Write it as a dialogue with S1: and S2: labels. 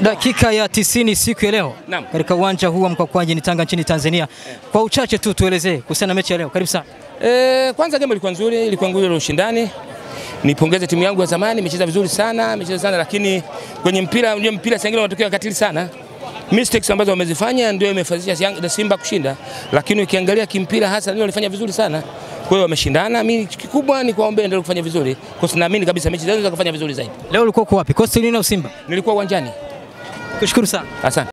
S1: Dakika ya tisini siku ya leo katika uwanja huu wa Mkwakwani ni Tanga nchini Tanzania. Kwa uchache tu tuelezee kuhusiana na mechi ya leo. Karibu sana.
S2: E, kwanza game ilikuwa nzuri, ilikuwa ngumu ya ushindani. Nipongeze timu yangu ya zamani, imecheza vizuri sana, imecheza sana lakini kwenye mpira, unajua mpira saa ingine unatokea katili sana. Mistakes ambazo wamezifanya ndio imefazisha Yanga- Simba kushinda, lakini ukiangalia kimpira hasa ndio walifanya vizuri sana. Kwa hiyo wameshindana, mimi kikubwa ni kuwaombea endelee kufanya vizuri. Kwa sababu naamini kabisa mechi zao za kufanya vizuri zaidi.
S1: Leo ulikuwa uko wapi? Coastal Union au Simba?
S2: Nilikuwa uwanjani.
S1: Kushukuru sana.
S2: Asante.